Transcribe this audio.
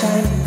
shine.